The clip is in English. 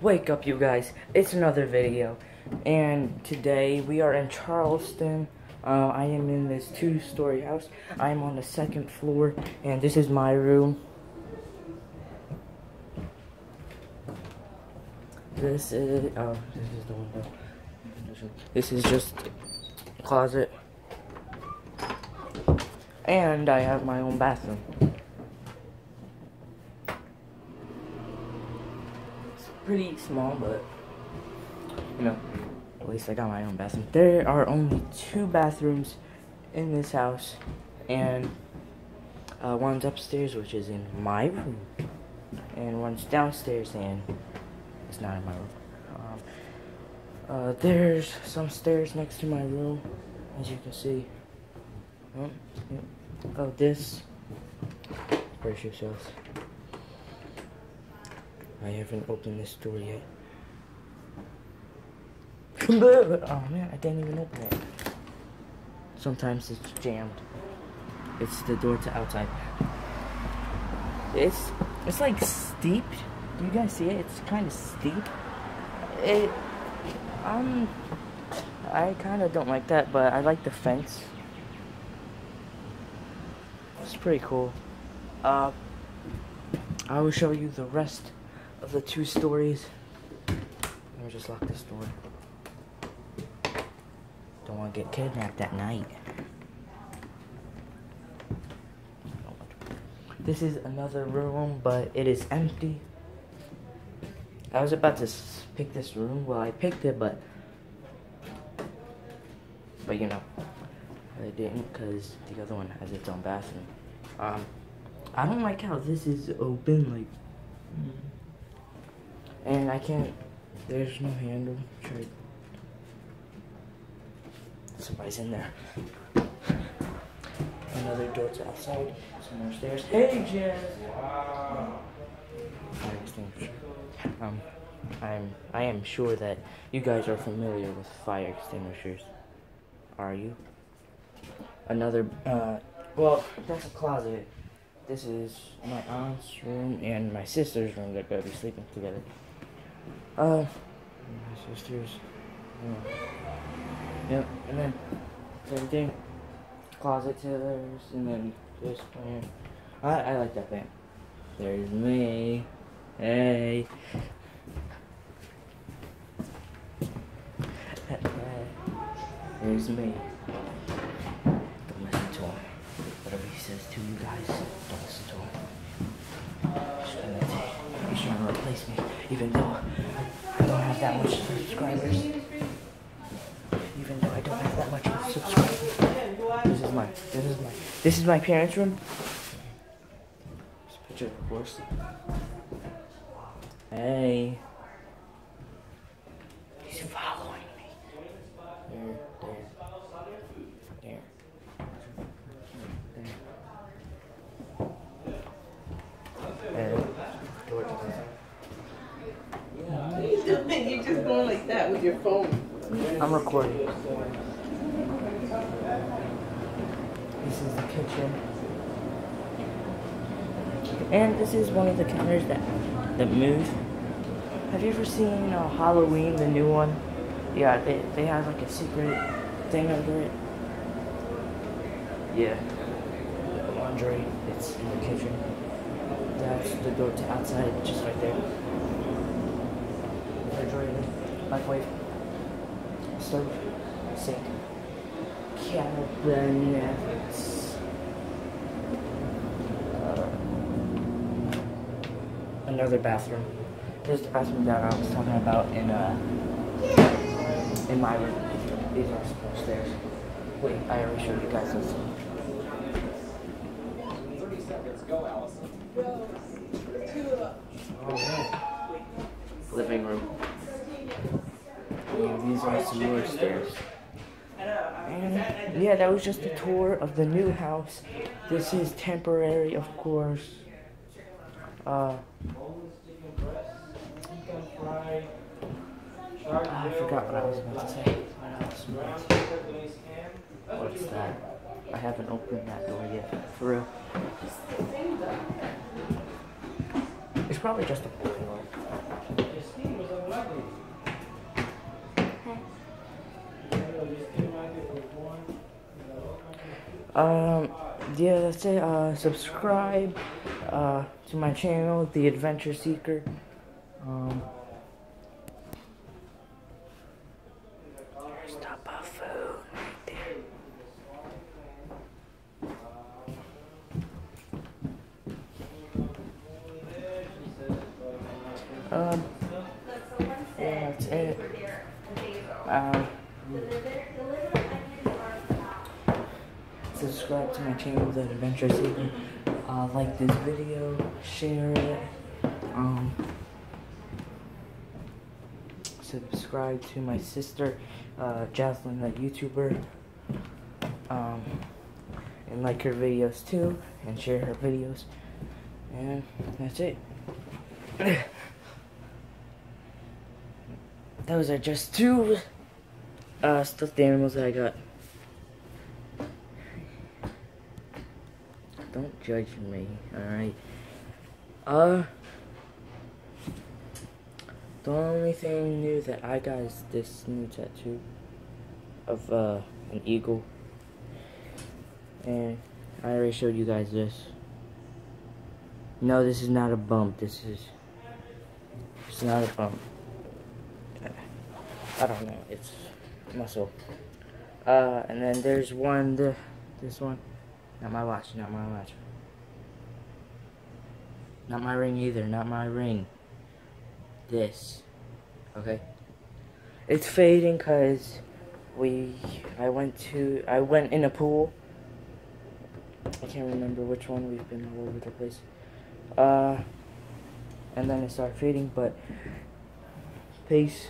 Wake up, you guys. It's another video. And today we are in Charleston. Uh, I am in this two story house. I am on the second floor, and this is my room. This is. Oh, this is the window. This is just closet. And I have my own bathroom. Pretty small, but you know, at least I got my own bathroom. There are only two bathrooms in this house, and uh, one's upstairs, which is in my room, and one's downstairs, and it's not in my room. Um, uh, there's some stairs next to my room, as you can see. Oh, oh this. Brace yourselves. I haven't opened this door yet. oh man, I didn't even open it. Sometimes it's jammed. It's the door to outside. It's it's like steep. Do you guys see it? It's kind of steep. It um I kind of don't like that, but I like the fence. It's pretty cool. Uh I will show you the rest of the two stories. Let me just lock this door. Don't want to get kidnapped at night. This is another room, but it is empty. I was about to pick this room. Well, I picked it, but... But, you know, I didn't because the other one has its own bathroom. Um, I don't like how this is open, like... And I can't, there's no handle. Try. Somebody's in there. Another door to outside. Some more stairs. Hey, Jen! Wow. Fire extinguisher. Um, I'm, I am sure that you guys are familiar with fire extinguishers. Are you? Another, uh, well, that's a closet. This is my aunt's room and my sister's room. that They're gonna be sleeping together. Uh, my sister's. Yeah. Yep, and then same thing. Closet tillers, and then this plant. I I like that plant. There's me. Hey. There's me. Don't listen to him. Whatever he says to you guys, don't listen to him. He's trying to, he's trying to replace me, even though I don't have that much subscribers. Even though I don't have that much subscribers. This is my, this is my, this is my parents' room. This picture of course. Hey. He's following me. There, there, there. There. And You're just going like that with your phone. I'm recording. This is the kitchen. And this is one of the counters that that move. Have you ever seen uh, Halloween, the new one? Yeah, they, they have like a secret thing under it. Yeah. The laundry, it's in the kitchen. That's the door to outside, just right there refrigerator, microwave, stove, sink, cabinets, uh, another bathroom. There's the bathroom that I was talking about in uh in my room. These are stairs. Wait, I already showed you guys this. 30 seconds, go Allison. Oh, Living room. And these are some more stairs. And yeah, that was just a tour of the new house. This is temporary, of course. Uh, I forgot what I was about to say. What's that? I haven't opened that door yet. For real. It's probably just a door. Um, yeah, that's it. Uh, subscribe uh, to my channel, The Adventure Seeker. Um, Um, yeah, that's it. Um, subscribe to my channel, The Adventure Seeker. Uh, like this video, share it. Um, subscribe to my sister, uh, Jocelyn, the YouTuber. Um, and like her videos too, and share her videos. And that's it. Those are just two uh, stuffed animals that I got. Don't judge me, alright? Uh, the only thing new that I got is this new tattoo of uh, an eagle. And I already showed you guys this. No, this is not a bump. This is. It's not a bump. I don't know. It's muscle. Uh, and then there's one. The, this one. Not my watch. Not my watch. Not my ring either. Not my ring. This. Okay. It's fading because we. I went to. I went in a pool. I can't remember which one. We've been all over the place. Uh, and then it started fading, but peace.